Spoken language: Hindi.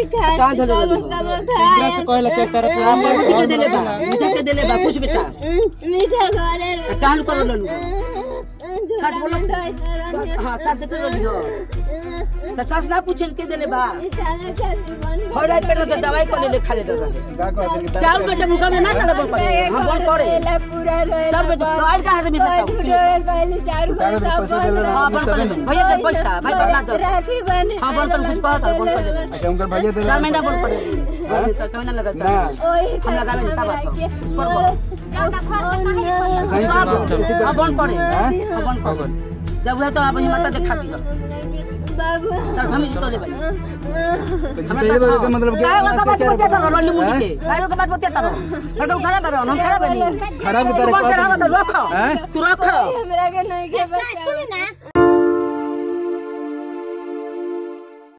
नहीं खाती कहाँ धोले कब रहली? कब एकरा से कहला चेक तारा हाँ बाबू के देले बा मीठा के देले बा कुछ बेटा मीठा घरे कान कर लनु सच बोलो हाँ सच देते रहली हो त सच ना पूछे के देले बा। फड़ाई पेट में दवाई को ले ले खा ले दो चाउर में जब मुका में ना ना बोल करे हाँ बोल करे चाउर में दवाई कहाँ से मिलता चाउर हाँ बोल करे भैया दे पैसा भाई तो ना दो। हाँ बोल कर कुछ कहता बोल करे अच्छा उनकर भैया दे चार महीना बोल करे बोल तो हम लगा ले सब बात के उस पर बोल सही हाँ बात है। बोल करे हाँ? बोल करे जब हुआ तो आप हिम्मत देखा दियो बाबू तब हम इसको ले भाई ये तो का मतलब क्या है का बात बतिया तारो लल्ली मुनी के काय का बात बतिया तारो हटो खड़ा तारो हम खड़ा बनी. खराब तू तरह बोल के रहा तो रख तू रख. मेरा के नहीं के बच्चा